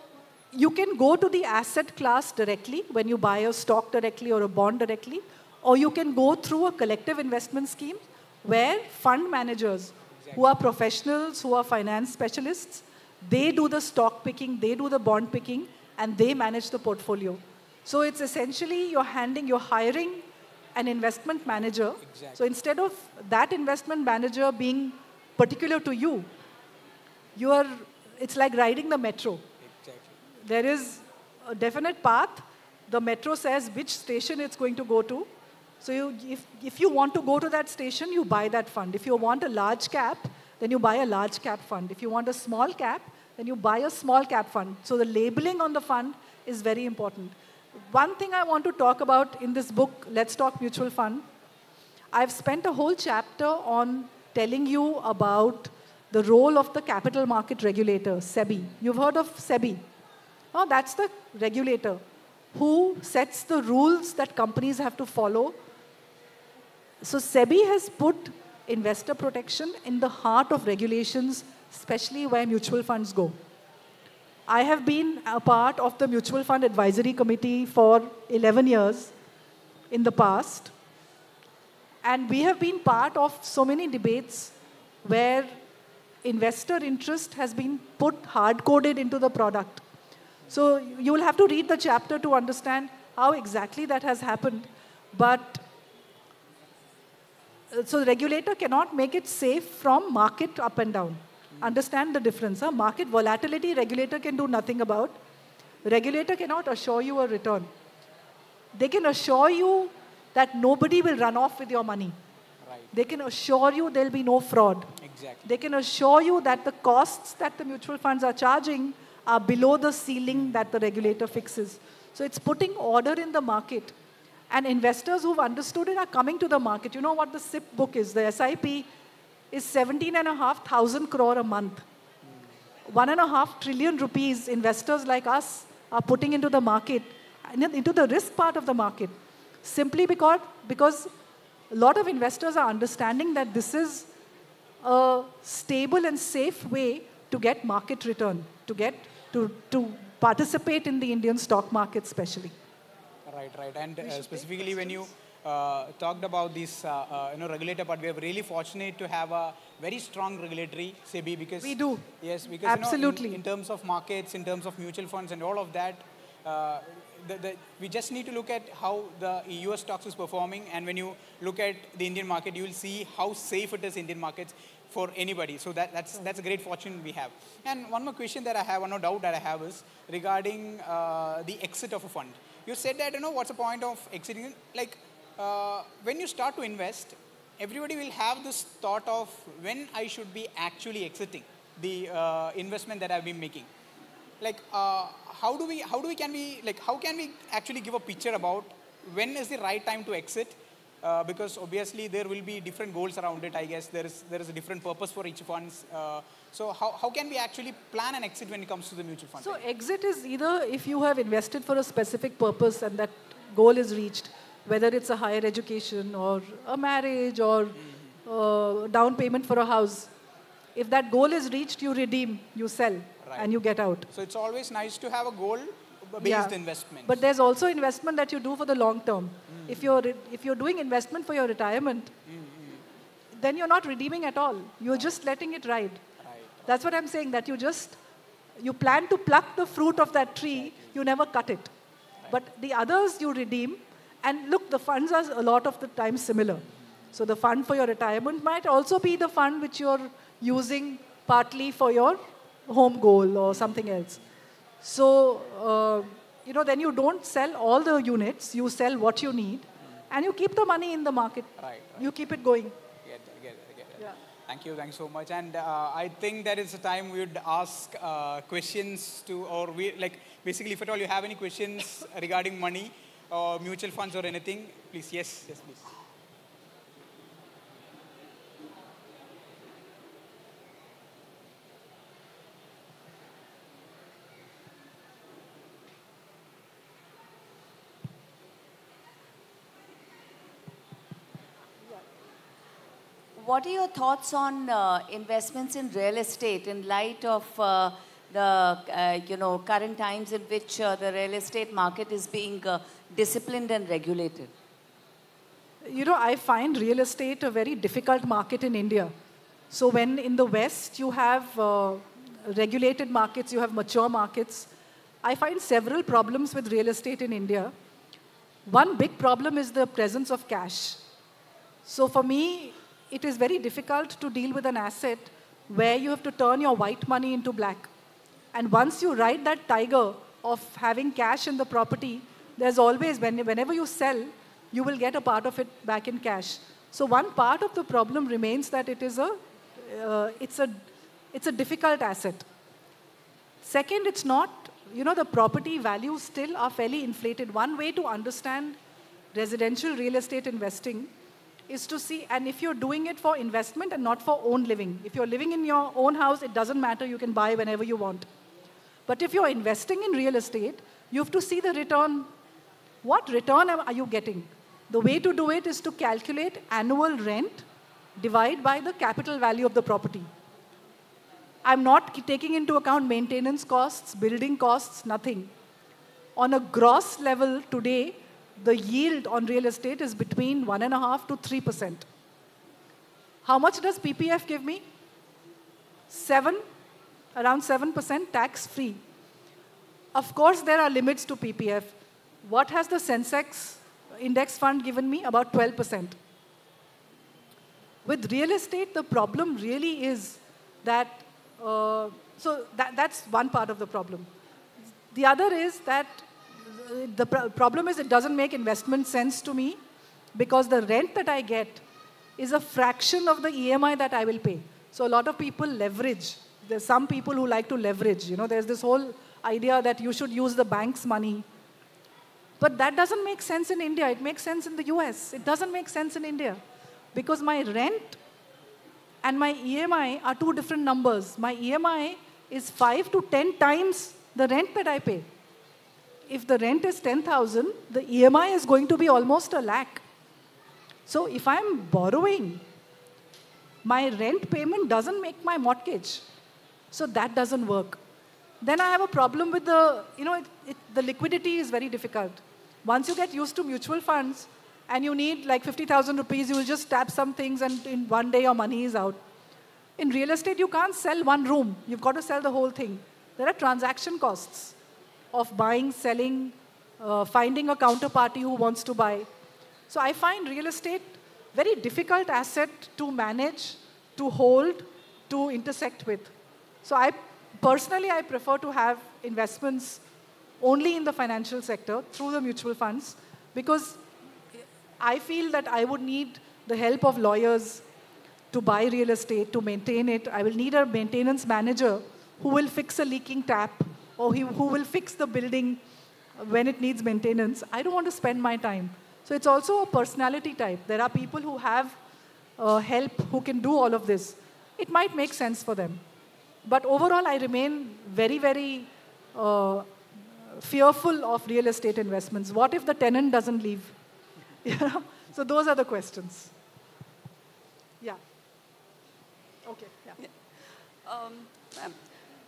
you can go to the asset class directly when you buy a stock directly or a bond directly, or you can go through a collective investment scheme where fund managers who are professionals, who are finance specialists, They do the stock picking, they do the bond picking, and they manage the portfolio. So it's essentially you're handing, you're hiring an investment manager. Exactly. So instead of that investment manager being particular to you, you are, it's like riding the metro. Exactly. There is a definite path. The metro says which station it's going to go to. So you, if, if you want to go to that station, you buy that fund. If you want a large cap, then you buy a large cap fund. If you want a small cap, then you buy a small cap fund. So the labeling on the fund is very important. One thing I want to talk about in this book, Let's Talk Mutual Fund, I've spent a whole chapter on telling you about the role of the capital market regulator, SEBI. You've heard of SEBI? Oh, that's the regulator who sets the rules that companies have to follow. So SEBI has put investor protection in the heart of regulations, especially where mutual funds go. I have been a part of the Mutual Fund Advisory Committee for 11 years in the past. And we have been part of so many debates where investor interest has been put hard coded into the product. So you will have to read the chapter to understand how exactly that has happened. But so the regulator cannot make it safe from market up and down. Understand the difference. Huh? Market volatility, regulator can do nothing about. Regulator cannot assure you a return. They can assure you that nobody will run off with your money. Right. They can assure you there'll be no fraud. Exactly. They can assure you that the costs that the mutual funds are charging are below the ceiling that the regulator fixes. So it's putting order in the market. And investors who've understood it are coming to the market. You know what the SIP book is? The SIP is 17,500 crore a month. One and a half trillion rupees investors like us are putting into the market, into the risk part of the market, simply because, because a lot of investors are understanding that this is a stable and safe way to get market return, to get to, to participate in the Indian stock market, especially. Right, right. And uh, specifically when you talked about this, uh, uh, you know, regulator part, we are really fortunate to have a very strong regulatory SEBI because We do. Yes, because Absolutely. You know, in, in terms of markets, in terms of mutual funds, and all of that, uh, the, the, we just need to look at how the US stocks is performing, and when you look at the Indian market, you will see how safe it is Indian markets for anybody. So that, that's that's a great fortune we have. And one more question that I have, one more doubt that I have is regarding uh, the exit of a fund. You said that you know what's the point of exiting? Like uh, when you start to invest, everybody will have this thought of when I should be actually exiting the uh, investment that I've been making. Like, uh, how do we, how do we, can we, like, how can we actually give a picture about when is the right time to exit? Uh, because obviously there will be different goals around it. I guess there is there is a different purpose for each funds. Uh, so how, how can we actually plan an exit when it comes to the mutual fund? So exit is either if you have invested for a specific purpose and that goal is reached, whether it's a higher education or a marriage or uh, down payment for a house. If that goal is reached, you redeem, you sell, Right. and you get out. So it's always nice to have a goal-based Yeah. investment. But there's also investment that you do for the long term. If you're if you're doing investment for your retirement, then you're not redeeming at all. You're just letting it ride. right. That's what I'm saying. That you just you plan to pluck the fruit of that tree, you never cut it. But the others you redeem, and look, the funds are a lot of the time similar. So the fund for your retirement might also be the fund which you're using partly for your home goal or something else. So uh, you know, then you don't sell all the units. You sell what you need, and you keep the money in the market. Right, right. You keep it going. Get that, get that, get that. Yeah. Thank you, thanks so much. And uh, I think that is the time we would ask uh, questions to, or we like basically, if at all you have any questions regarding money or mutual funds or anything, please, yes, yes, please. What are your thoughts on uh, investments in real estate in light of uh, the uh, you know current times in which uh, the real estate market is being uh, disciplined and regulated? You know, I find real estate a very difficult market in India. So when in the West you have uh, regulated markets, you have mature markets. I find several problems with real estate in India. One big problem is the presence of cash. So for me, it is very difficult to deal with an asset where you have to turn your white money into black. And once you ride that tiger of having cash in the property, there's always, when, whenever you sell, you will get a part of it back in cash. So one part of the problem remains that it is a, uh, it's a, it's a difficult asset. Second, it's not, you know, the property values still are fairly inflated. One way to understand residential real estate investing is to see, and if you're doing it for investment and not for own living. If you're living in your own house, it doesn't matter, you can buy whenever you want. But if you're investing in real estate, you have to see the return. What return are you getting? The way to do it is to calculate annual rent divide by the capital value of the property. I'm not taking into account maintenance costs, building costs, nothing. On a gross level today, the yield on real estate is between 1.5 to 3%. How much does PPF give me? 7, around 7% tax free. Of course, there are limits to PPF. What has the Sensex index fund given me? About 12%. With real estate, the problem really is that, uh, so that, that's one part of the problem. The other is that the pr problem is it doesn't make investment sense to me because the rent that I get is a fraction of the EMI that I will pay. So a lot of people leverage. There's some people who like to leverage. You know, there's this whole idea that you should use the bank's money. But that doesn't make sense in India. It makes sense in the US. It doesn't make sense in India because my rent and my EMI are two different numbers. My EMI is five to 10 times the rent that I pay if the rent is 10,000, the EMI is going to be almost a lakh. So if I'm borrowing, my rent payment doesn't make my mortgage. So that doesn't work. Then I have a problem with the, you know, it, it, the liquidity is very difficult. Once you get used to mutual funds and you need like 50,000 rupees, you will just tap some things and in one day your money is out. In real estate, you can't sell one room. You've got to sell the whole thing. There are transaction costs of buying, selling, uh, finding a counterparty who wants to buy. So I find real estate very difficult asset to manage, to hold, to intersect with. So I personally I prefer to have investments only in the financial sector through the mutual funds because I feel that I would need the help of lawyers to buy real estate, to maintain it. I will need a maintenance manager who will fix a leaking tap or he, who will fix the building when it needs maintenance. I don't want to spend my time. So it's also a personality type. There are people who have uh, help who can do all of this. It might make sense for them. But overall, I remain very, very uh, fearful of real estate investments. What if the tenant doesn't leave? So those are the questions. Yeah. Okay. Yeah. yeah. Um,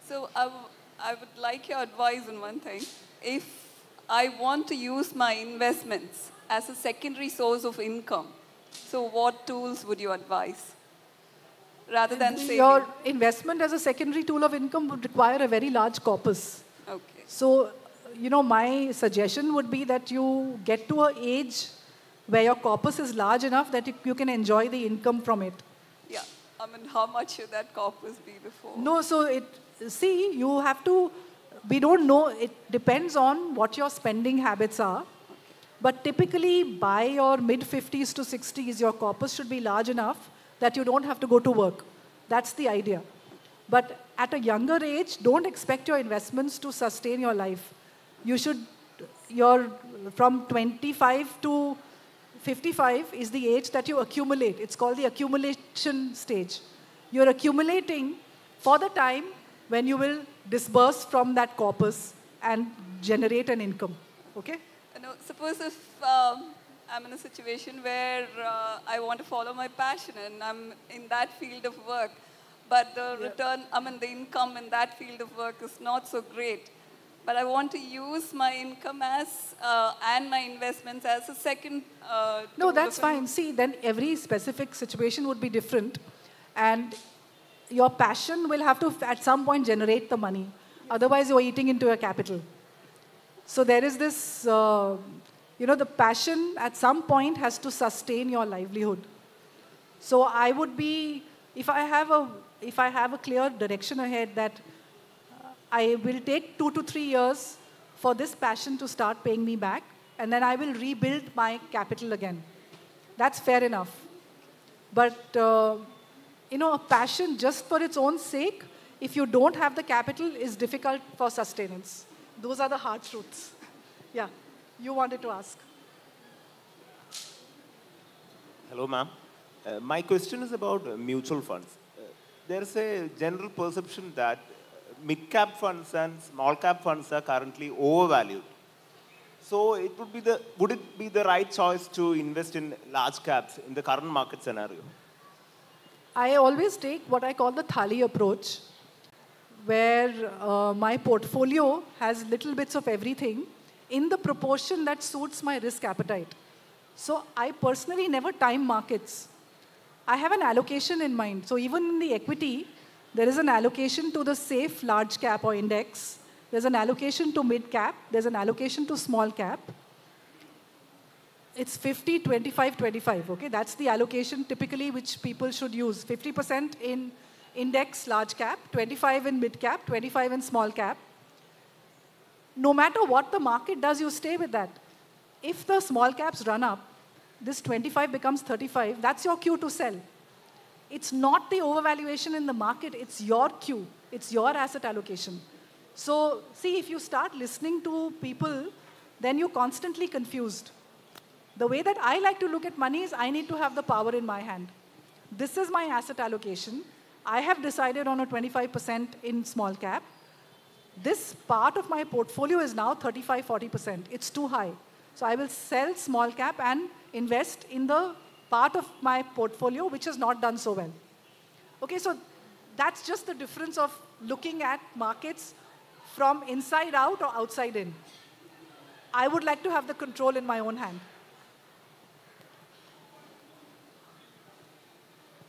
so I, I would like your advice on one thing. If I want to use my investments as a secondary source of income, so what tools would you advise? Rather than saving? Your investment as a secondary tool of income would require a very large corpus. Okay. So, you know, my suggestion would be that you get to an age where your corpus is large enough that you, you can enjoy the income from it. Yeah. I mean, how much should that corpus be before? No, so it, see, you have to, we don't know, it depends on what your spending habits are. But typically, by your mid 50s to 60s, your corpus should be large enough that you don't have to go to work. That's the idea. But at a younger age, don't expect your investments to sustain your life. You should, your, from 25 to 55 is the age that you accumulate. It's called the accumulation stage. You're accumulating for the time when you will disburse from that corpus and generate an income. Okay? No, suppose if um, I'm in a situation where uh, I want to follow my passion and I'm in that field of work, but the yeah. return, I mean, the income in that field of work is not so great. But I want to use my income as uh, and my investments as a second. Uh, no, that's fine. See, then every specific situation would be different, and your passion will have to, at some point, generate the money. Otherwise, you're eating into your capital. So there is this, uh, you know, the passion at some point has to sustain your livelihood. So I would be, if I have a, if I have a clear direction ahead that I will take two to three years for this passion to start paying me back, and then I will rebuild my capital again. That's fair enough. But, uh, you know, a passion just for its own sake, if you don't have the capital, is difficult for sustenance. Those are the hard truths. Yeah, you wanted to ask. Hello, ma'am. Uh, my question is about uh, mutual funds. Uh, there's a general perception that mid-cap funds and small-cap funds are currently overvalued. So it would be the, would it be the right choice to invest in large caps in the current market scenario? I always take what I call the thali approach, where uh, my portfolio has little bits of everything in the proportion that suits my risk appetite. So I personally never time markets. I have an allocation in mind. So even in the equity, there is an allocation to the safe large cap or index. There's an allocation to mid cap. There's an allocation to small cap. It's 50, 25, 25. Okay, that's the allocation typically which people should use. 50% in index large cap, 25 in mid cap, 25 in small cap. No matter what the market does, you stay with that. If the small caps run up, this 25 becomes 35, that's your cue to sell. It's not the overvaluation in the market, it's your cue, it's your asset allocation. So, see, if you start listening to people, then you're constantly confused. The way that I like to look at money is I need to have the power in my hand. This is my asset allocation. I have decided on a 25% in small cap. This part of my portfolio is now 35 40%. It's too high. So I will sell small cap and invest in the part of my portfolio which has not done so well. Okay, so that's just the difference of looking at markets from inside out or outside in. I would like to have the control in my own hand.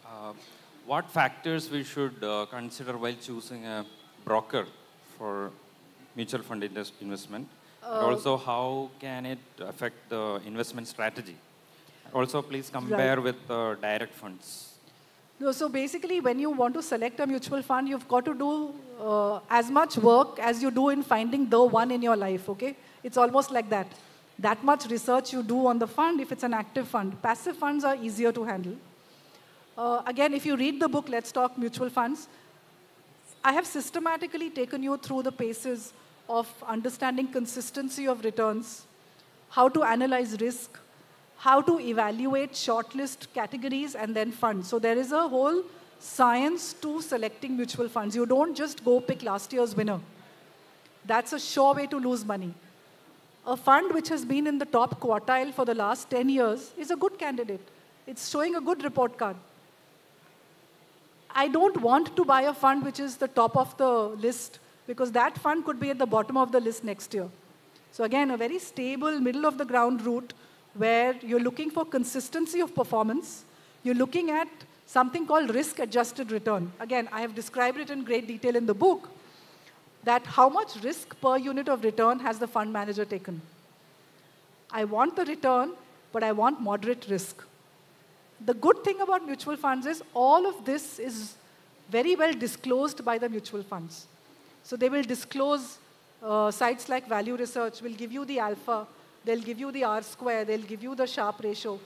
Uh, what factors we should uh, consider while choosing a broker for mutual fund investment? Uh, also, how can it affect the investment strategy? Also, please compare right. with uh, direct funds. No, so basically, when you want to select a mutual fund, you've got to do uh, as much work as you do in finding the one in your life, okay? It's almost like that. That much research you do on the fund if it's an active fund. Passive funds are easier to handle. Uh, again, if you read the book, Let's Talk Mutual Funds, I have systematically taken you through the paces of understanding consistency of returns, how to analyze risk, how to evaluate shortlist categories and then funds. So there is a whole science to selecting mutual funds. You don't just go pick last year's winner. That's a sure way to lose money. A fund which has been in the top quartile for the last 10 years is a good candidate. It's showing a good report card. I don't want to buy a fund which is the top of the list because that fund could be at the bottom of the list next year. So again, a very stable, middle of the ground route where you're looking for consistency of performance. You're looking at something called risk adjusted return. Again, I have described it in great detail in the book that how much risk per unit of return has the fund manager taken. I want the return, but I want moderate risk. The good thing about mutual funds is all of this is very well disclosed by the mutual funds. So they will disclose uh, sites like Value Research will give you the alpha, they'll give you the R square, they'll give you the Sharpe ratio.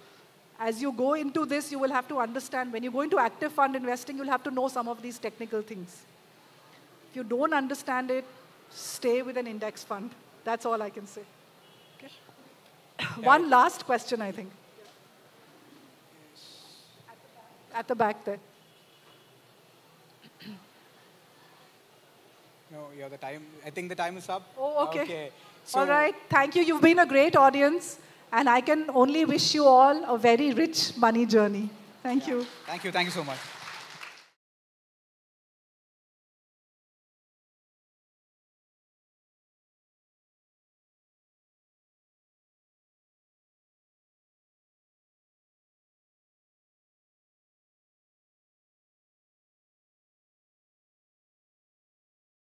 As you go into this, you will have to understand, when you go into active fund investing, you'll have to know some of these technical things. If you don't understand it, stay with an index fund. That's all I can say. Okay. One last question, I think. At the back there. No, yeah, the time. I think the time is up. Oh, okay. Okay. So, all right. Thank you. You've been a great audience. And I can only wish you all a very rich money journey. Thank you. Thank you. Thank you so much.